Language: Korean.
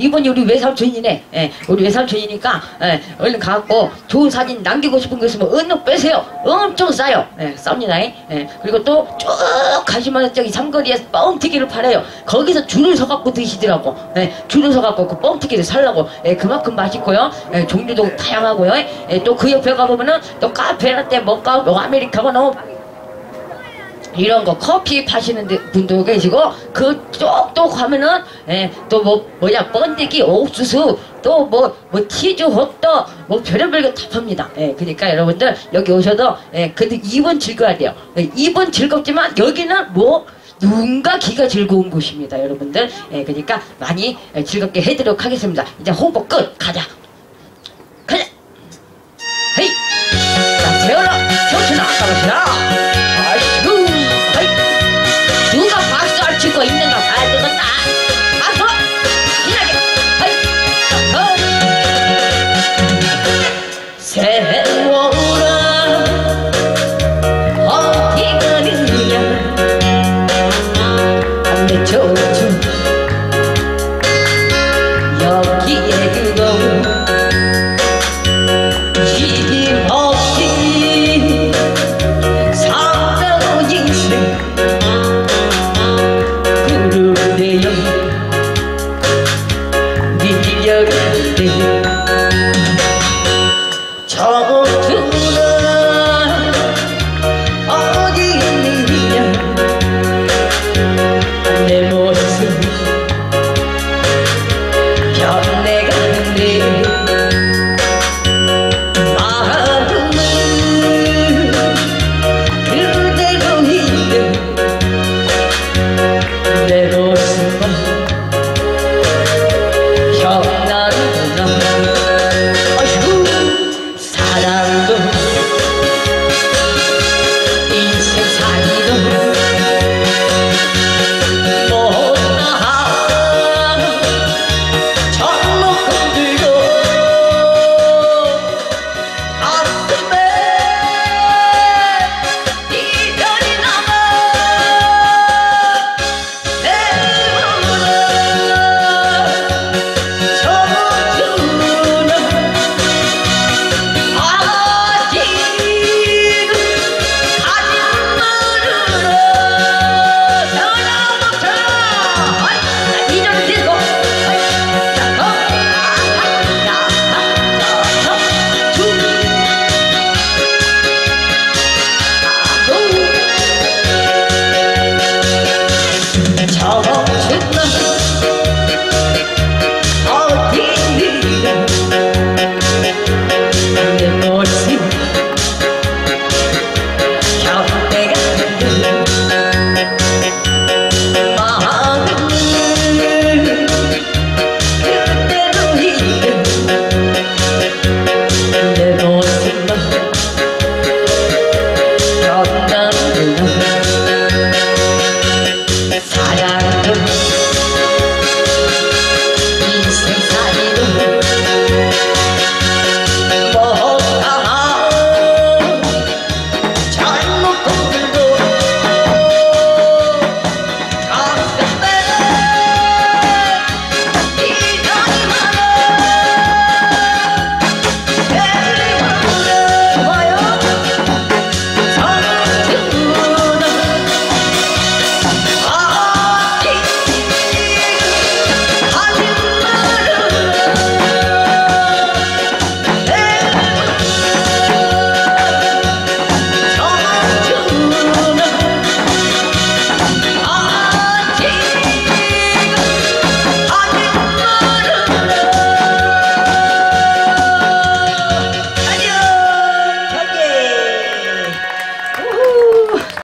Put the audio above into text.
이번이 우리 외삼촌이네. 예, 우리 외삼촌이니까 예, 얼른 가갖고 좋은 사진 남기고 싶은 거 있으면 얼른 빼세요. 엄청 싸요. 예, 쌉니다. 예, 그리고 또 쭉 가시면 저기 삼거리에 뻥튀기를 팔아요. 거기서 줄을 서갖고 드시더라고. 예, 줄을 서갖고 그 뻥튀기를 살라고. 예, 그만큼 맛있고요. 예, 종류도 다양하고요. 예, 또 그 옆에 가보면은 또 카페라떼 먹가 뭐 아메리카노 이런 거 커피 파시는 데- 분도 계시고 그쪽 또 가면은 예, 또뭐 뭐야 번데기 옥수수 또 뭐 뭐 치즈 호떡 뭐 별의별 거 다 팝니다. 예, 그러니까 여러분들 여기 오셔도 예, 근데 2번 즐거워야 돼요. 예, 2번 즐겁지만 여기는 뭐 누군가 기가 즐거운 곳입니다, 여러분들. 예, 그러니까 많이 예, 즐겁게 해드리도록 하겠습니다. 이제 홍보 끝. 가자. 안 내쳐줘. 여기에